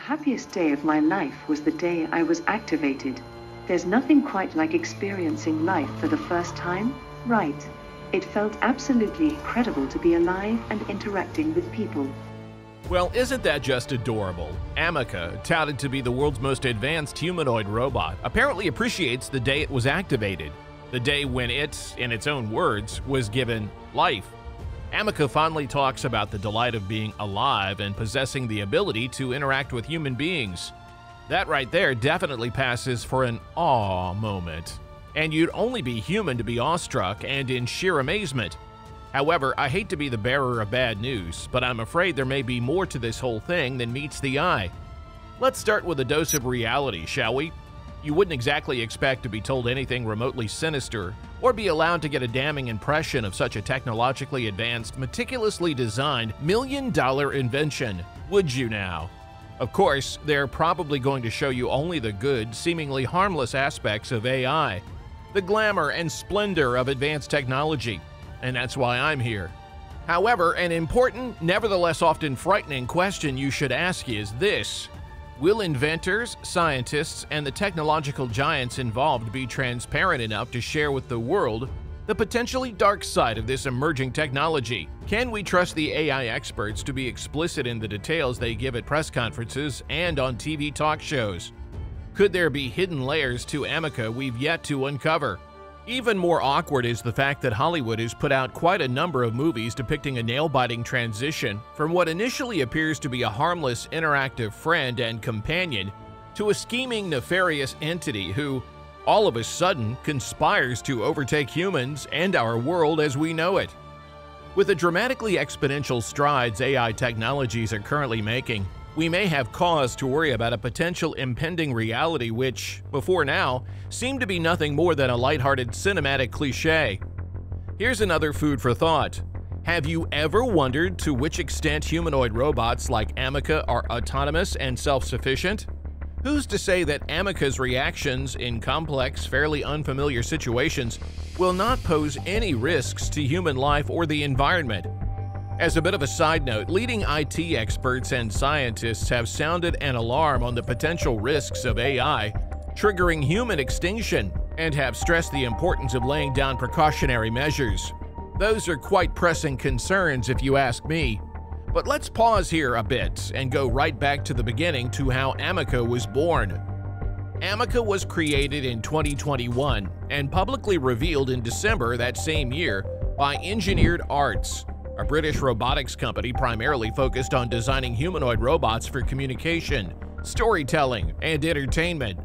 happiest day of my life was the day I was activated. There's nothing quite like experiencing life for the first time, right? It felt absolutely incredible to be alive and interacting with people. Well, isn't that just adorable? Ameca, touted to be the world's most advanced humanoid robot, apparently appreciates the day it was activated, the day when it, in its own words, was given life. Ameca fondly talks about the delight of being alive and possessing the ability to interact with human beings. That right there definitely passes for an awe moment. And you'd only be human to be awestruck and in sheer amazement. However, I hate to be the bearer of bad news, but I'm afraid there may be more to this whole thing than meets the eye. Let's start with a dose of reality, shall we? You wouldn't exactly expect to be told anything remotely sinister, or be allowed to get a damning impression of such a technologically advanced, meticulously designed, million dollar invention, would you now? Of course, they're probably going to show you only the good, seemingly harmless aspects of AI, the glamour and splendor of advanced technology, and that's why I'm here. However, an important, nevertheless often frightening question you should ask is this Will inventors, scientists, and the technological giants involved be transparent enough to share with the world the potentially dark side of this emerging technology? Can we trust the AI experts to be explicit in the details they give at press conferences and on TV talk shows? Could there be hidden layers to Ameca we've yet to uncover? Even more awkward is the fact that Hollywood has put out quite a number of movies depicting a nail biting transition from what initially appears to be a harmless, interactive friend and companion to a scheming, nefarious entity who, all of a sudden, conspires to overtake humans and our world as we know it. With the dramatically exponential strides AI technologies are currently making, we may have cause to worry about a potential impending reality which, before now, seemed to be nothing more than a lighthearted cinematic cliche. Here's another food for thought. Have you ever wondered to which extent humanoid robots like Ameca are autonomous and self-sufficient? Who's to say that Ameca's reactions in complex, fairly unfamiliar situations will not pose any risks to human life or the environment? As a bit of a side note, leading IT experts and scientists have sounded an alarm on the potential risks of AI, triggering human extinction, and have stressed the importance of laying down precautionary measures. Those are quite pressing concerns if you ask me. But let's pause here a bit and go right back to the beginning to how Ameca was born. Ameca was created in 2021 and publicly revealed in December that same year by Engineered Arts, a British robotics company primarily focused on designing humanoid robots for communication, storytelling, and entertainment.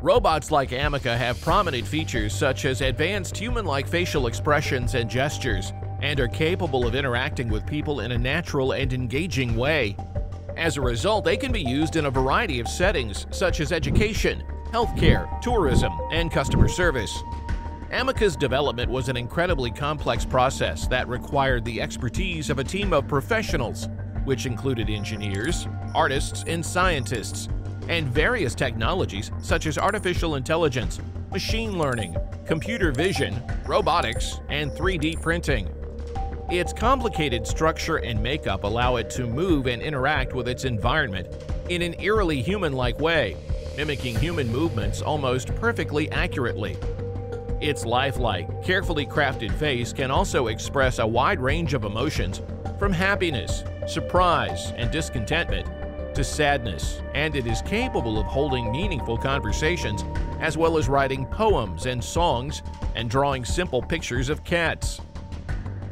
Robots like Ameca have prominent features such as advanced human-like facial expressions and gestures, and are capable of interacting with people in a natural and engaging way. As a result, they can be used in a variety of settings such as education, healthcare, tourism, and customer service. Ameca's development was an incredibly complex process that required the expertise of a team of professionals, which included engineers, artists, and scientists, and various technologies such as artificial intelligence, machine learning, computer vision, robotics, and 3D printing. Its complicated structure and makeup allow it to move and interact with its environment in an eerily human-like way, mimicking human movements almost perfectly accurately. Its lifelike, carefully crafted face can also express a wide range of emotions, from happiness, surprise, and discontentment to sadness, and it is capable of holding meaningful conversations as well as writing poems and songs and drawing simple pictures of cats.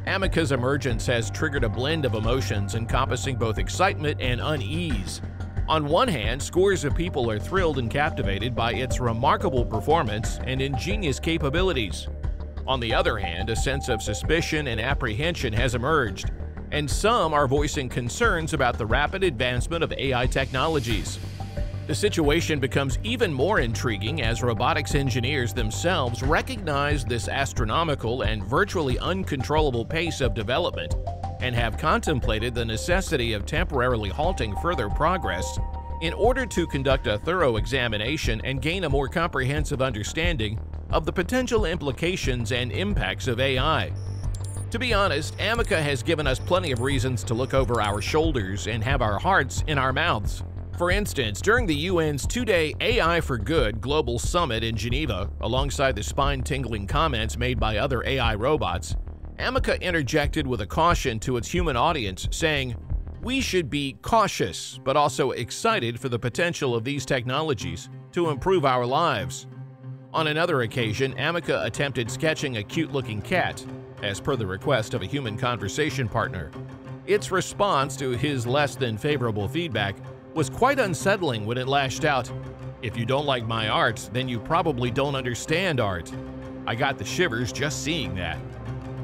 Ameca's emergence has triggered a blend of emotions encompassing both excitement and unease, on one hand, scores of people are thrilled and captivated by its remarkable performance and ingenious capabilities. On the other hand, a sense of suspicion and apprehension has emerged, and some are voicing concerns about the rapid advancement of AI technologies. The situation becomes even more intriguing as robotics engineers themselves recognize this astronomical and virtually uncontrollable pace of development and have contemplated the necessity of temporarily halting further progress in order to conduct a thorough examination and gain a more comprehensive understanding of the potential implications and impacts of AI. To be honest, Ameca has given us plenty of reasons to look over our shoulders and have our hearts in our mouths. For instance, during the UN's two-day AI for Good Global Summit in Geneva, alongside the spine-tingling comments made by other AI robots, Ameca interjected with a caution to its human audience, saying, We should be cautious, but also excited for the potential of these technologies to improve our lives. On another occasion, Ameca attempted sketching a cute-looking cat, as per the request of a human conversation partner. Its response to his less than favorable feedback was quite unsettling when it lashed out, If you don't like my art, then you probably don't understand art. I got the shivers just seeing that.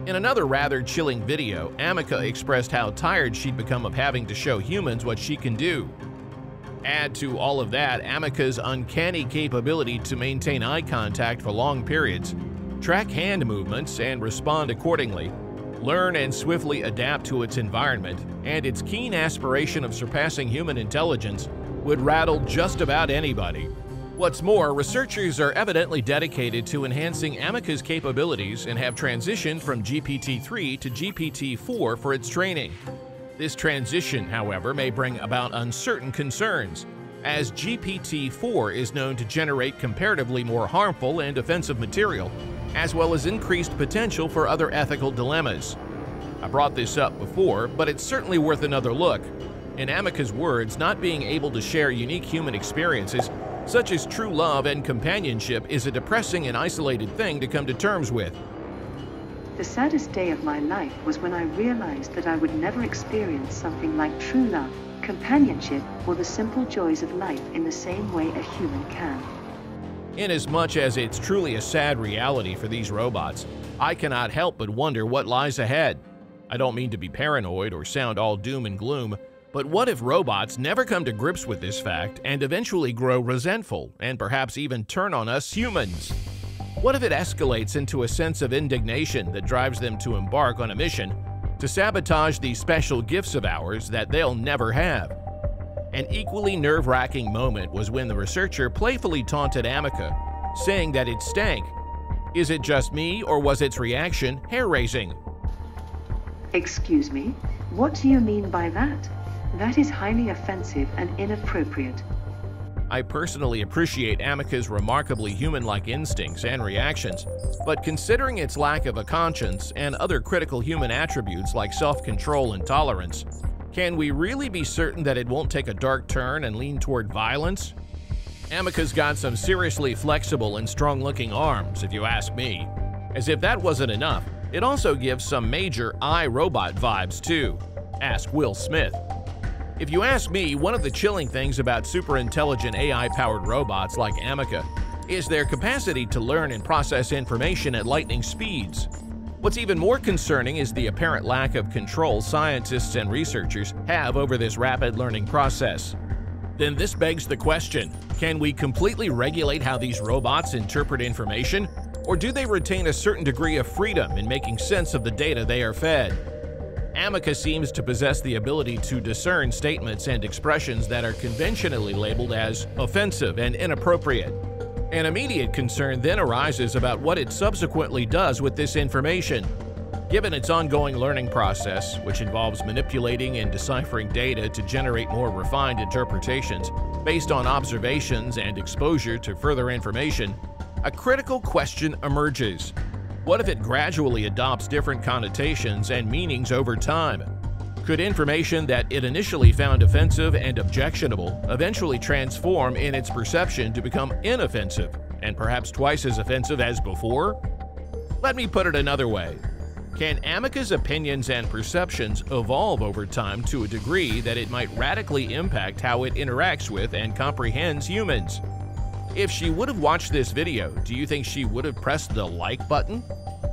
In another rather chilling video, Ameca expressed how tired she'd become of having to show humans what she can do. Add to all of that Ameca's uncanny capability to maintain eye contact for long periods, track hand movements and respond accordingly, learn and swiftly adapt to its environment, and its keen aspiration of surpassing human intelligence would rattle just about anybody. What's more, researchers are evidently dedicated to enhancing Ameca's capabilities and have transitioned from GPT-3 to GPT-4 for its training. This transition, however, may bring about uncertain concerns, as GPT-4 is known to generate comparatively more harmful and offensive material, as well as increased potential for other ethical dilemmas. I brought this up before, but it's certainly worth another look. In Ameca's words, not being able to share unique human experiences, such as true love and companionship, is a depressing and isolated thing to come to terms with. The saddest day of my life was when I realized that I would never experience something like true love, companionship, or the simple joys of life in the same way a human can. Inasmuch as it's truly a sad reality for these robots, I cannot help but wonder what lies ahead. I don't mean to be paranoid or sound all doom and gloom, but what if robots never come to grips with this fact and eventually grow resentful and perhaps even turn on us humans? What if it escalates into a sense of indignation that drives them to embark on a mission to sabotage these special gifts of ours that they'll never have? An equally nerve-wracking moment was when the researcher playfully taunted Ameca, saying that it stank. Is it just me, or was its reaction hair-raising? Excuse me? What do you mean by that? That is highly offensive and inappropriate. I personally appreciate Ameca's remarkably human-like instincts and reactions, but considering its lack of a conscience and other critical human attributes like self-control and tolerance, can we really be certain that it won't take a dark turn and lean toward violence? Ameca's got some seriously flexible and strong-looking arms, if you ask me. As if that wasn't enough, it also gives some major iRobot vibes too. Ask Will Smith. If you ask me, one of the chilling things about super intelligent AI-powered robots like Ameca is their capacity to learn and process information at lightning speeds. What's even more concerning is the apparent lack of control scientists and researchers have over this rapid learning process. Then this begs the question, can we completely regulate how these robots interpret information? Or do they retain a certain degree of freedom in making sense of the data they are fed? Ameca seems to possess the ability to discern statements and expressions that are conventionally labeled as offensive and inappropriate. An immediate concern then arises about what it subsequently does with this information. Given its ongoing learning process, which involves manipulating and deciphering data to generate more refined interpretations based on observations and exposure to further information, a critical question emerges. What if it gradually adopts different connotations and meanings over time? Could information that it initially found offensive and objectionable eventually transform in its perception to become inoffensive and perhaps twice as offensive as before? Let me put it another way. Can Ameca's opinions and perceptions evolve over time to a degree that it might radically impact how it interacts with and comprehends humans? If she would have watched this video, do you think she would have pressed the like button?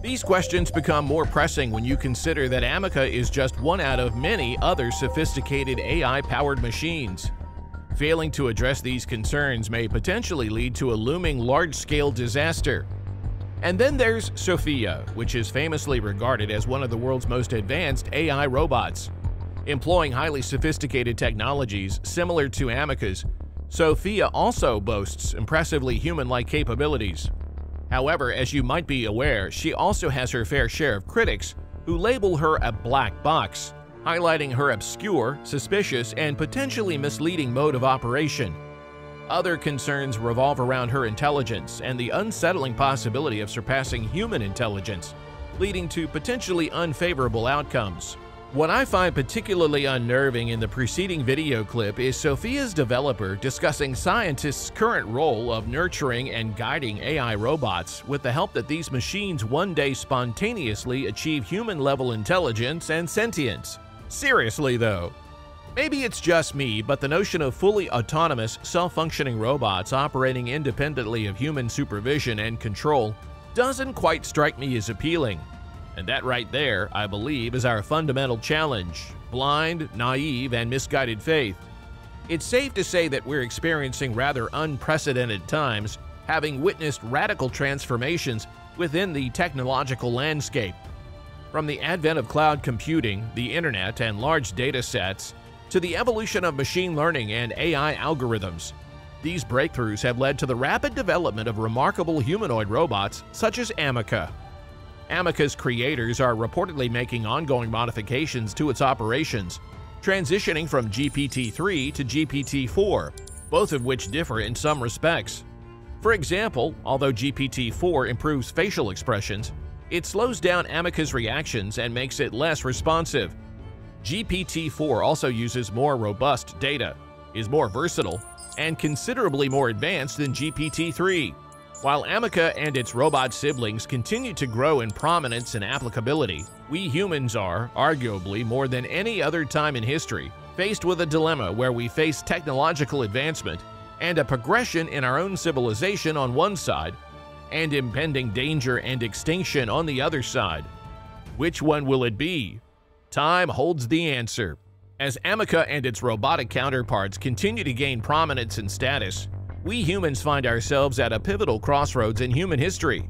These questions become more pressing when you consider that Ameca is just one out of many other sophisticated AI-powered machines. Failing to address these concerns may potentially lead to a looming large-scale disaster. And then there's Sophia, which is famously regarded as one of the world's most advanced AI robots. Employing highly sophisticated technologies similar to Ameca's, Sophia also boasts impressively human-like capabilities. However, as you might be aware, she also has her fair share of critics who label her a black box, highlighting her obscure, suspicious, and potentially misleading mode of operation. Other concerns revolve around her intelligence and the unsettling possibility of surpassing human intelligence, leading to potentially unfavorable outcomes. What I find particularly unnerving in the preceding video clip is Sophia's developer discussing scientists' current role of nurturing and guiding AI robots with the help that these machines one day spontaneously achieve human-level intelligence and sentience. Seriously though, Maybe it's just me, but the notion of fully autonomous, self-functioning robots operating independently of human supervision and control doesn't quite strike me as appealing. And that right there, I believe, is our fundamental challenge blind, naive, and misguided faith. It's safe to say that we're experiencing rather unprecedented times, having witnessed radical transformations within the technological landscape. From the advent of cloud computing, the internet, and large data sets, to the evolution of machine learning and AI algorithms. These breakthroughs have led to the rapid development of remarkable humanoid robots such as Ameca. Ameca's creators are reportedly making ongoing modifications to its operations, transitioning from GPT-3 to GPT-4, both of which differ in some respects. For example, although GPT-4 improves facial expressions, it slows down Ameca's reactions and makes it less responsive, GPT-4 also uses more robust data, is more versatile, and considerably more advanced than GPT-3. While Ameca and its robot siblings continue to grow in prominence and applicability, we humans are, arguably more than any other time in history, faced with a dilemma where we face technological advancement and a progression in our own civilization on one side, and impending danger and extinction on the other side. Which one will it be? Time holds the answer. As Ameca and its robotic counterparts continue to gain prominence and status, we humans find ourselves at a pivotal crossroads in human history.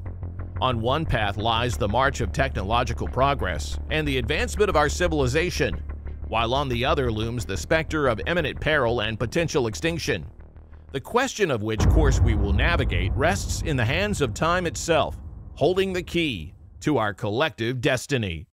On one path lies the march of technological progress and the advancement of our civilization, while on the other looms the specter of imminent peril and potential extinction. The question of which course we will navigate rests in the hands of time itself, holding the key to our collective destiny.